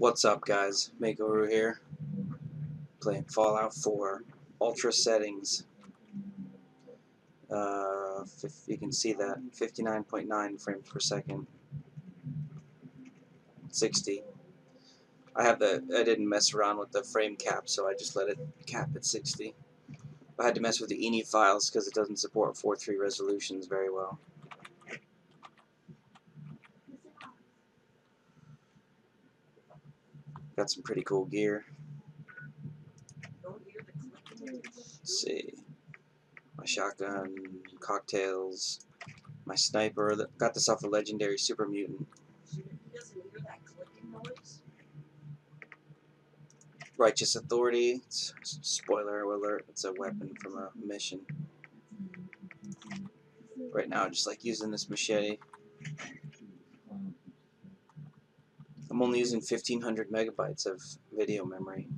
What's up guys, Makeover here, playing Fallout 4, Ultra Settings, uh, you can see that, 59.9 frames per second, 60. I have the, I didn't mess around with the frame cap, so I just let it cap at 60. I had to mess with the INI files because it doesn't support 4.3 resolutions very well. Got some pretty cool gear. Let's see. My shotgun, cocktails, my sniper. Got this off a legendary super mutant. Righteous Authority. It's, spoiler alert, it's a weapon from a mission. Right now, just like using this machete. I'm only using 1500 megabytes of video memory.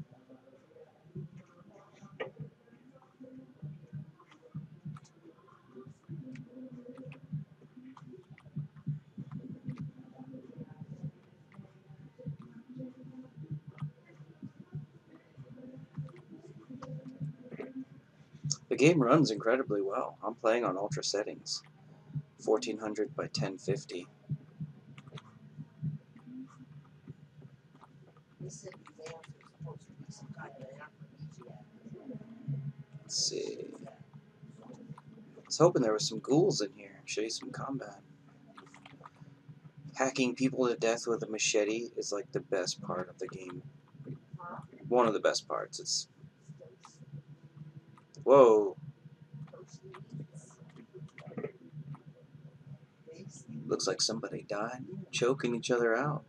The game runs incredibly well. I'm playing on ultra settings. 1400 by 1050. Let's see. I was hoping there was some ghouls in here. Show you some combat. Hacking people to death with a machete is like the best part of the game. One of the best parts. It's Whoa. Looks like somebody died, choking each other out.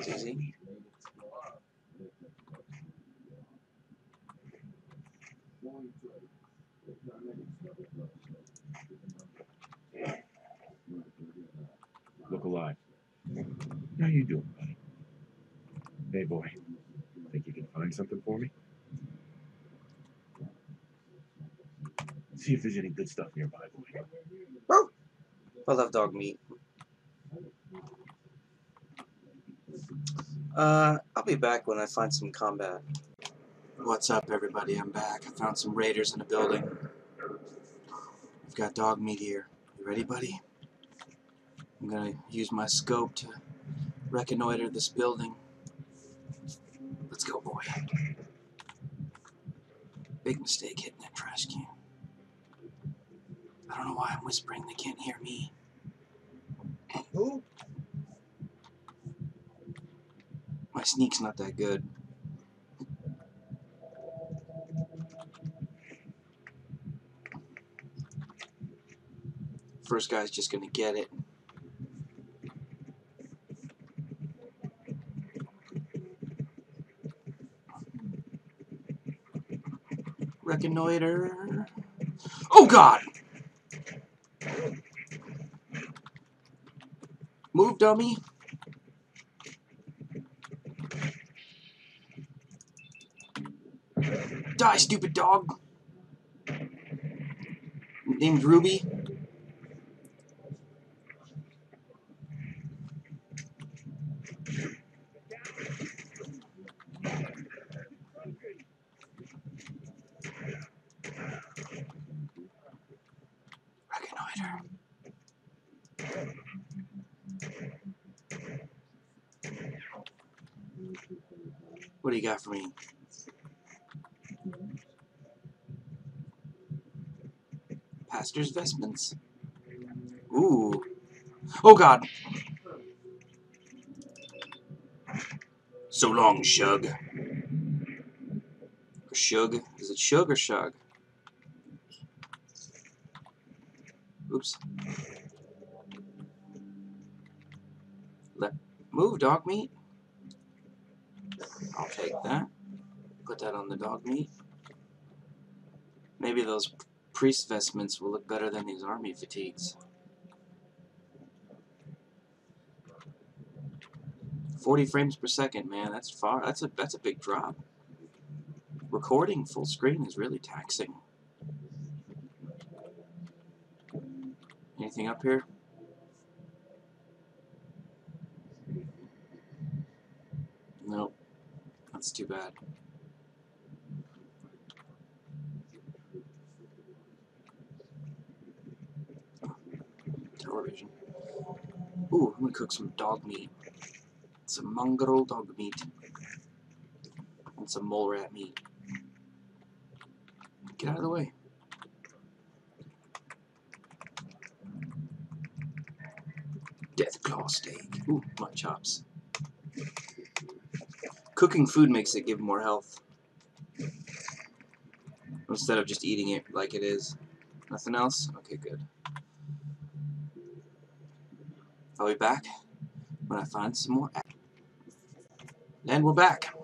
Was easy. Look alive. How you doing, buddy? Hey, boy. Think you can find something for me? See if there's any good stuff nearby, boy. I love Dogmeat. Uh, I'll be back when I find some combat. What's up, everybody? I'm back. I found some raiders in a building. I've got Dogmeat here. You ready, buddy? I'm gonna use my scope to reconnoiter this building. Let's go, boy. Big mistake hitting that trash can. I don't know why I'm whispering. They can't hear me. Who? My sneak's not that good. First guy's just gonna get it. Reconnoiter. Oh god! Move, dummy. Die, stupid dog. Named Ruby. Reconnoiter. What do you got for me? Pastor's vestments. Ooh. Oh god. So long, Shug. Shug? Is it Shug or Shug? Oops. Let move, Dogmeat. I'll take that. Put that on the Dogmeat. Maybe those priest vestments will look better than these army fatigues. 40 frames per second, man. That's far. That's a that's a big drop. Recording full screen is really taxing. Anything up here? Nope. That's too bad. Television. Ooh, I'm gonna cook some dog meat. Some mongrel dog meat. And some mole rat meat. Get out of the way. Deathclaw steak. Ooh, my chops. Cooking food makes it give more health. Instead of just eating it like it is. Nothing else? Okay, good. I'll be back when I find some more. And we're back.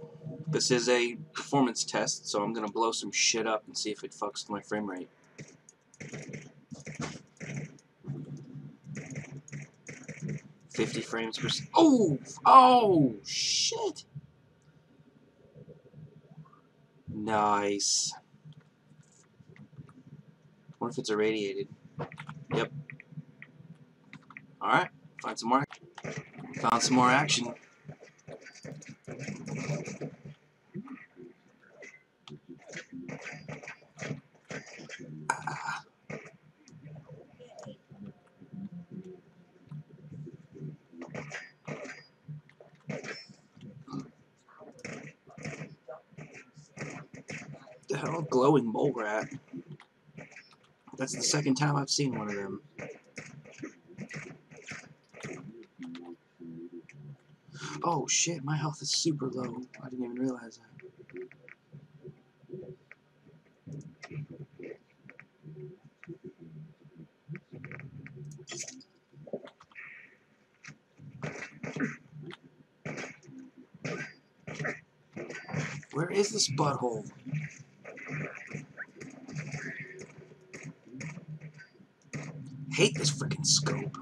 This is a performance test, so I'm gonna blow some shit up and see if it fucks my frame rate. Fifty frames per. Oh, oh, shit! Nice. What if it's irradiated? Yep. All right. Find some more. Found some more action. The hell, glowing mole rat. That's the second time I've seen one of them. Oh shit, my health is super low. I didn't even realize that. Where is this butthole? Hate this freaking scope.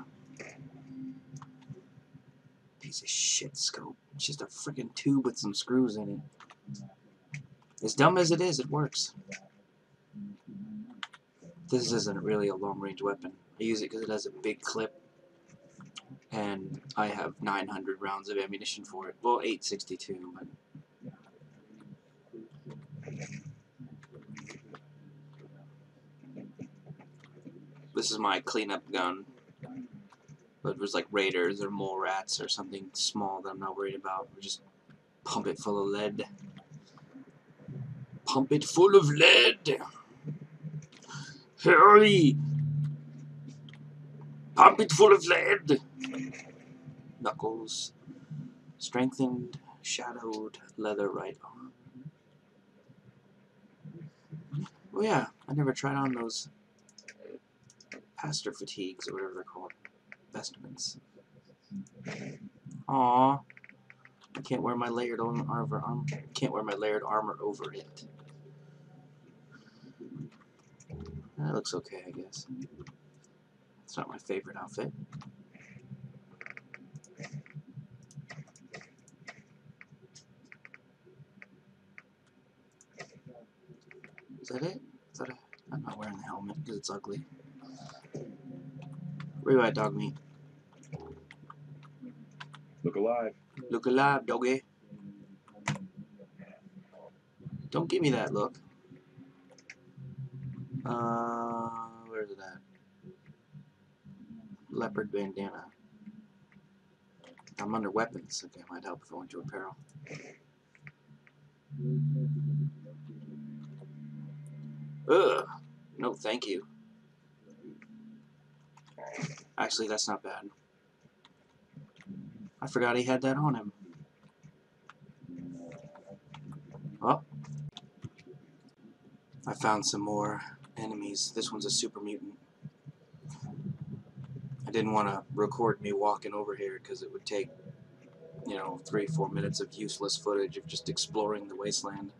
Piece of shit scope. It's just a freaking tube with some screws in it. As dumb as it is, it works. This isn't really a long range weapon. I use it because it has a big clip. And I have 900 rounds of ammunition for it. Well, 862, but This is my cleanup gun. But if it was like raiders or mole rats or something small that I'm not worried about, we just pump it full of lead. Pump it full of lead! Hurry! Pump it full of lead! Knuckles. Strengthened, shadowed leather right arm. Oh yeah, I never tried on those pastor fatigues or whatever they're called. Vestments. Aww. I can't wear my layered armor. armor can't wear my layered armor over it. That looks okay, I guess. It's not my favorite outfit. Is that it? Is that a, I'm not wearing the helmet because it's ugly. At, Dogmeat? Look alive. Look alive, doggy. Don't give me that look. Uh, where's it at? Leopard bandana. I'm under weapons. Okay, might help if I went to apparel. Ugh. No, thank you. Actually, that's not bad. I forgot he had that on him. Oh. I found some more enemies. This one's a super mutant. I didn't want to record me walking over here because it would take, you know, three, four minutes of useless footage of just exploring the wasteland.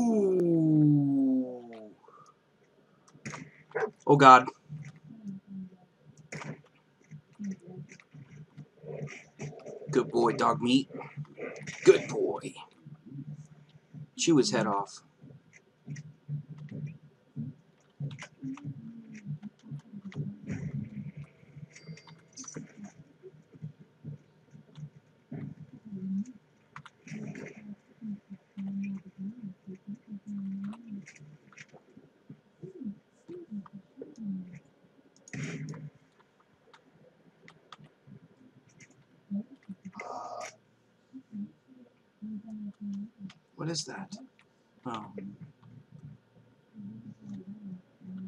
Ooh. Oh god. Good boy, Dogmeat. Good boy. Chew his head off. Is that? Oh.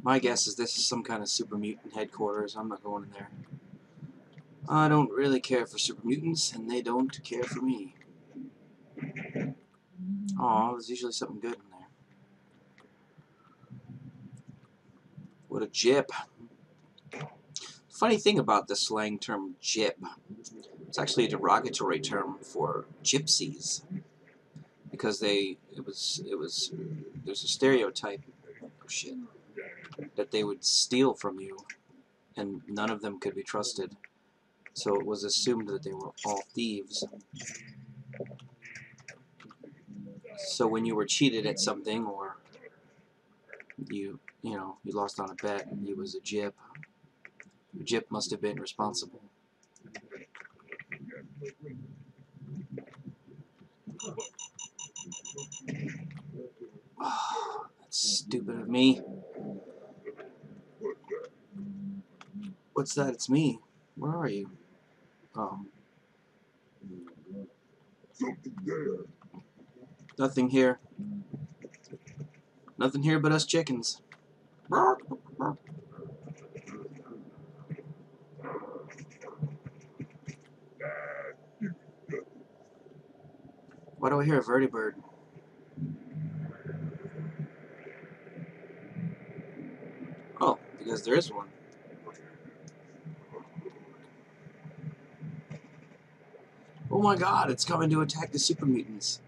My guess is this is some kind of super mutant headquarters. I'm not going in there. I don't really care for super mutants, and they don't care for me. Oh, there's usually something good in there. What a jip. Funny thing about the slang term jip. It's actually a derogatory term for gypsies because they it was it was there's a stereotype oh shit that they would steal from you and none of them could be trusted. So it was assumed that they were all thieves. So when you were cheated at something or you you know you lost on a bet and you was a jip your jip must have been responsible That's stupid of me. What's that? It's me. Where are you? Oh. Nothing here. Nothing here but us chickens. Why do I hear a vertibird? Oh, because there is one. Oh my god, it's coming to attack the super mutants.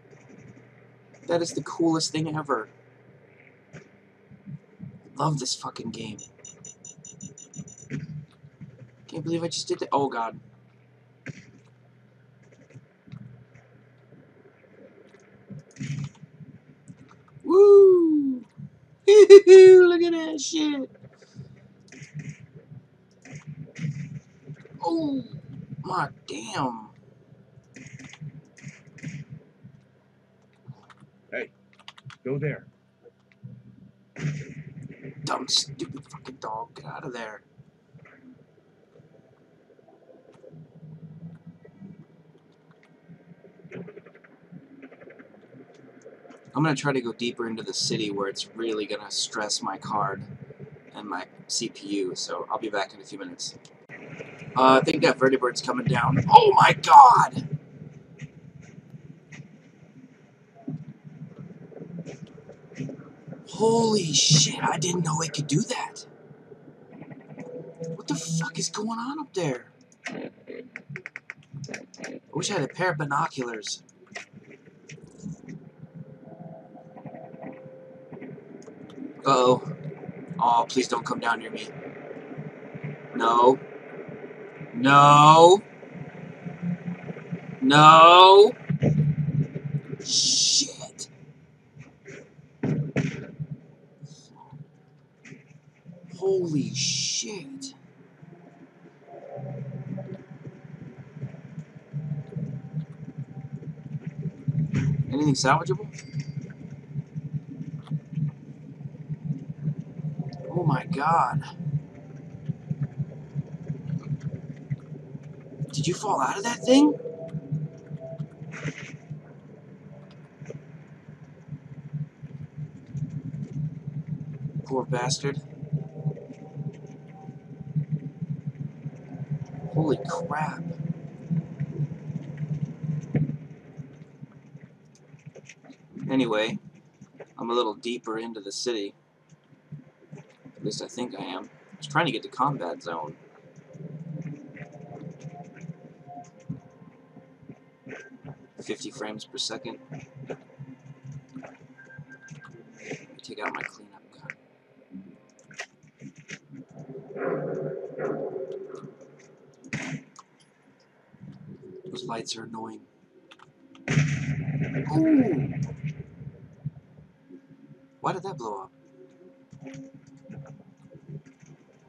That is the coolest thing ever. Love this fucking game. Can't believe I just did that. Oh god. Woo! Look at that shit. Oh my damn. Hey, go there. Dumb, stupid fucking dog. Get out of there. I'm gonna try to go deeper into the city where it's really gonna stress my card and my CPU, so I'll be back in a few minutes. Uh, I think that vertibird's coming down. Oh my god! Holy shit, I didn't know it could do that. What the fuck is going on up there? I wish I had a pair of binoculars. Uh-oh. Oh, please don't come down near me. No. No. No. Shit. Holy shit. Anything salvageable? Oh my god. Did you fall out of that thing? Poor bastard. Holy crap. Anyway, I'm a little deeper into the city. At least I think I am. I was trying to get to combat zone. Frames per second. Take out my cleanup gun. Those lights are annoying. Ooh. Why did that blow up?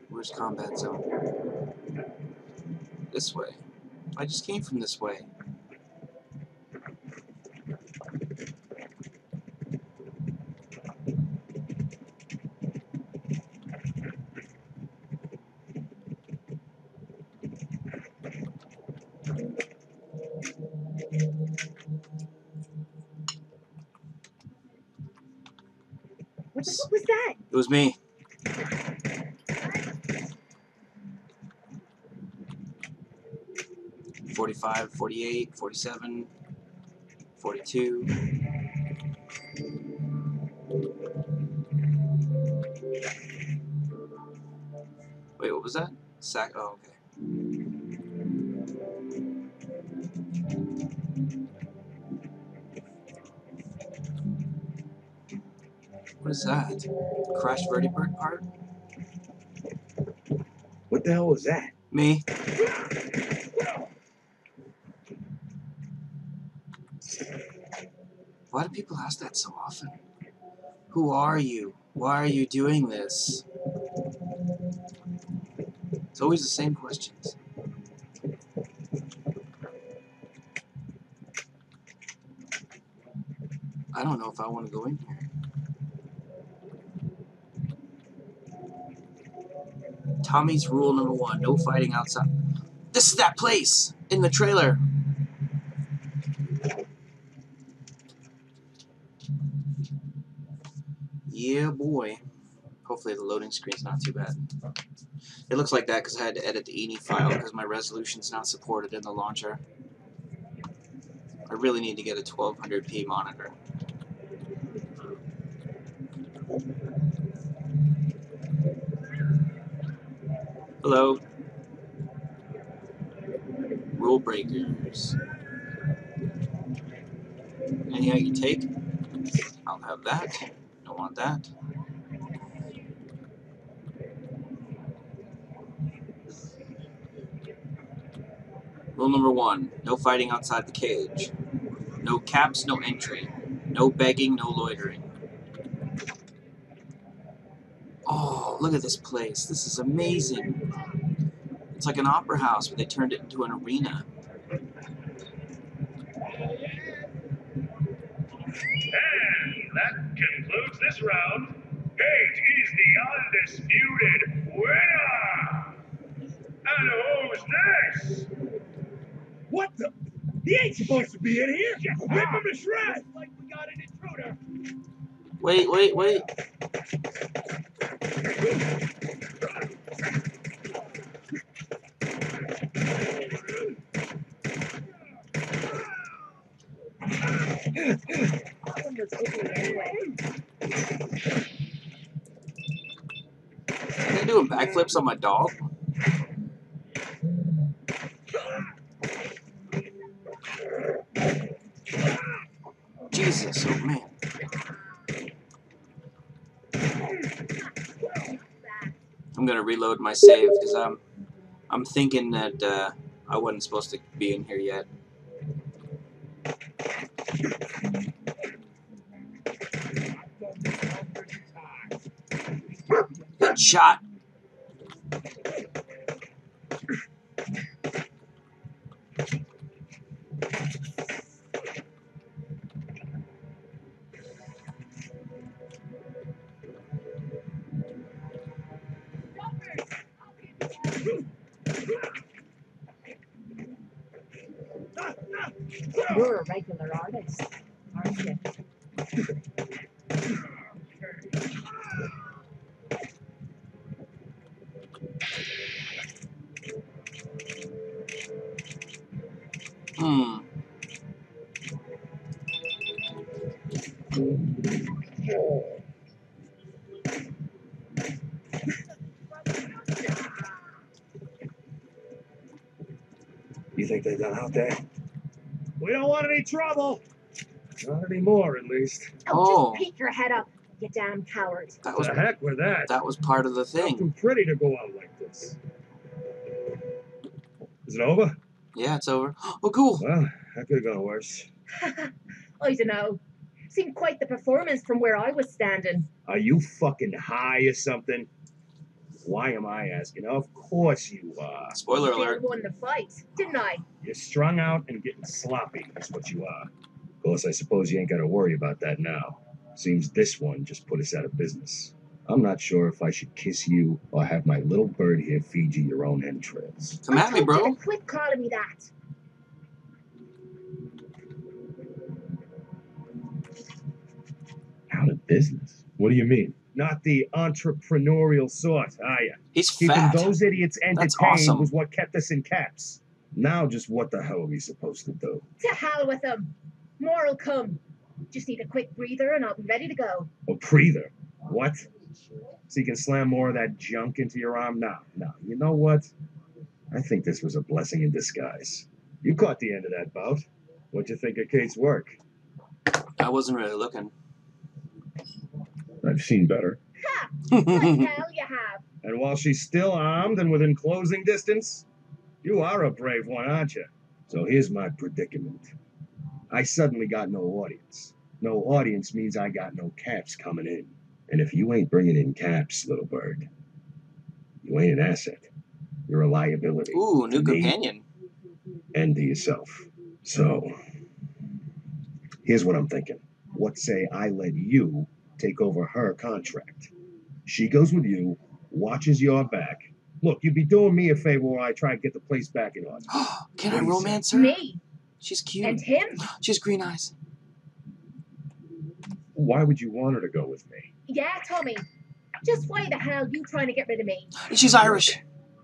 Where's combat zone? This way. I just came from this way. What the fuck was that? It was me. Forty-five, forty-eight, forty-seven, forty-two. Wait, what was that? Sack. Oh, okay. What is that? Crash vertibird part? What the hell was that? Me? Why do people ask that so often? Who are you? Why are you doing this? It's always the same questions. I don't know if I want to go in here. Tommy's rule number one no fighting outside. This is that place in the trailer. Yeah, boy. Hopefully, the loading screen's not too bad. It looks like that because I had to edit the INI file because my resolution's not supported in the launcher. I really need to get a 1200p monitor. Hello. Rule breakers. Any I can take? I'll have that. Don't want that. Rule number one no fighting outside the cage. No caps, no entry. No begging, no loitering. Oh, look at this place. This is amazing. It's like an opera house, but they turned it into an arena. And that concludes this round. Cait is the undisputed winner. And who's this? What the? He ain't supposed to be in here. Rip him to shreds. Like we got an intruder. Wait, wait, wait. That one was ugly anyway. Are they doing backflips on my dog? Jesus, oh man. I'm gonna reload my save because I'm I'm thinking that uh, I wasn't supposed to be in here yet. Good shot. Artist, aren't you? Hmm. You think they're done out there? We don't want any trouble. Not anymore, at least. Oh, Oh. just peek your head up, you damn coward. That was the heck with that. that was part of the thing. Nothing pretty to go out like this. Is it over? Yeah, it's over. Oh, cool. Well, that could have gone worse. I don't know. Seemed quite the performance from where I was standing. Are you fucking high or something? Why am I asking? Of course you are. Spoiler Still alert. won the fight, didn't I? You're strung out and getting sloppy, is what you are. Of course, I suppose you ain't got to worry about that now. Seems this one just put us out of business. I'm not sure if I should kiss you or have my little bird here feed you your own entrails. Come I at me, told you bro. Quit calling me that. Out of business? What do you mean? Not the entrepreneurial sort, are you? He's Keeping fat. those idiots entertained awesome. was what kept us in caps. Now, just what the hell are we supposed to do? To hell with them. More will come. Just need a quick breather and I'll be ready to go. A breather? What? So you can slam more of that junk into your arm? No, no. You know what? I think this was a blessing in disguise. You caught the end of that bout. What'd you think of Cait's work? I wasn't really looking. I've seen better. Ha! Like hell you have. And while she's still armed and within closing distance, you are a brave one, aren't you? So here's my predicament. I suddenly got no audience. No audience means I got no caps coming in. And if you ain't bringing in caps, little bird, you ain't an asset. You're a liability. Ooh, new To me, companion. and to yourself. So, here's what I'm thinking. What say I let you take over her contract? She goes with you, watches your back. Look, you'd be doing me a favor while I try to get the place back in order. Can I What do romance her? Me She's cute. and him. She has green eyes. Why would you want her to go with me? Yeah, Tommy. Just why the hell you trying to get rid of me? And she's Irish.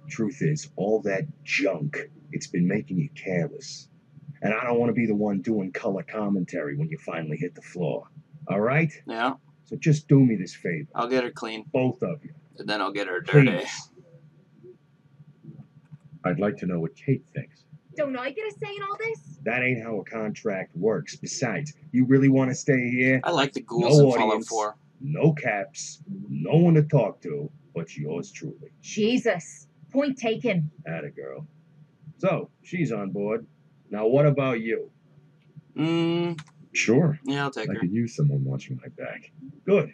Truth is, all that junk, it's been making you careless. And I don't want to be the one doing color commentary when you finally hit the floor. All right? Yeah, So just do me this favor, I'll get her clean. both of you. And then I'll get her dirty. Please. I'd like to know what Cait thinks. Don't I get a say in all this? That ain't how a contract works. Besides, you really want to stay here? I like the ghouls No in Fallout audience. 4. No caps, no one to talk to, but yours truly. Jesus. Point taken. Atta girl. So, she's on board. Now, what about you? Mm, Sure. yeah, I'll take I her. could use someone watching my back. Good.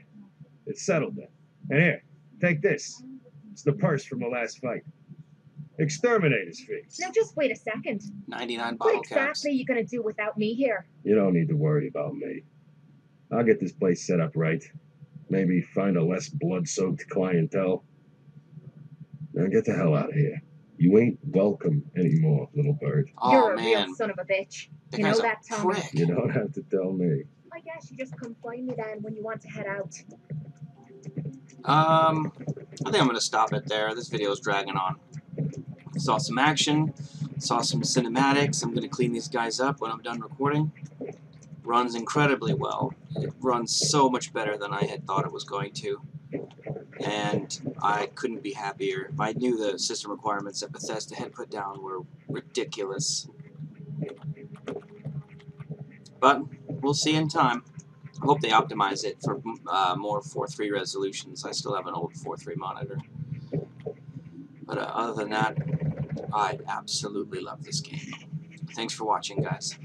It's settled then. And here, take this. It's the purse from the last fight. Exterminator's fees. Now just wait a second. 99 What bottle caps. exactly are you gonna do without me here? You don't need to worry about me. I'll get this place set up right. Maybe find a less blood soaked clientele. Now get the hell out of here. You ain't welcome anymore, little bird. Oh, You're a man. real son of a bitch. That you know that, Tommy? prick. You don't have to tell me. I guess you just come find me then when you want to head out. Um, I think I'm gonna stop it there. This video is dragging on. Saw some action, saw some cinematics. I'm gonna clean these guys up when I'm done recording. Runs incredibly well. It runs so much better than I had thought it was going to. And I couldn't be happier. I knew the system requirements that Bethesda had put down were ridiculous. But we'll see in time. I hope they optimize it for uh, more 4.3 resolutions. I still have an old 4.3 monitor. But uh, other than that, I absolutely love this game. Thanks for watching, guys.